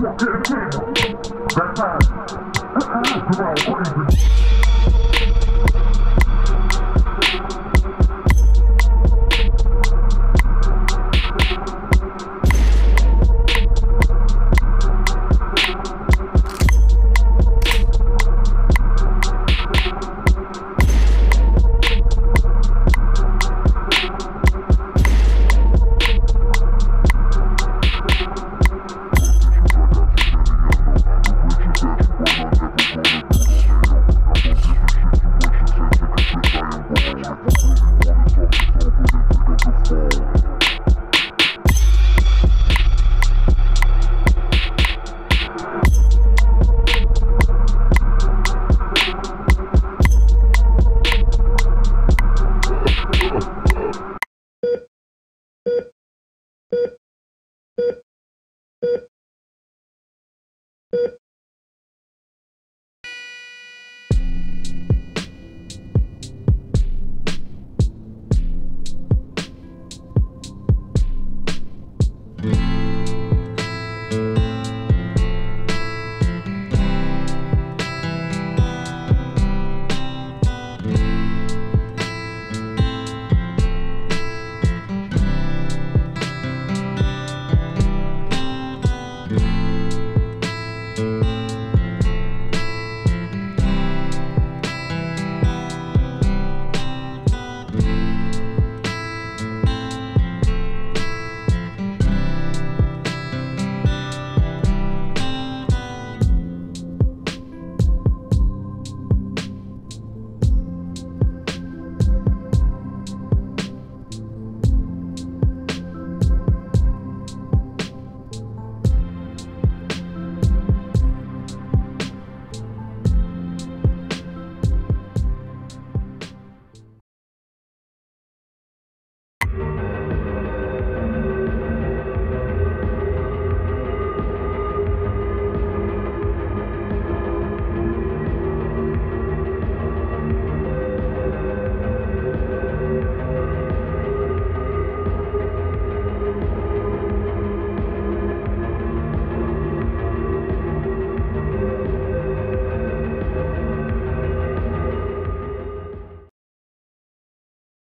walk in the camera. That time, come on, crazy.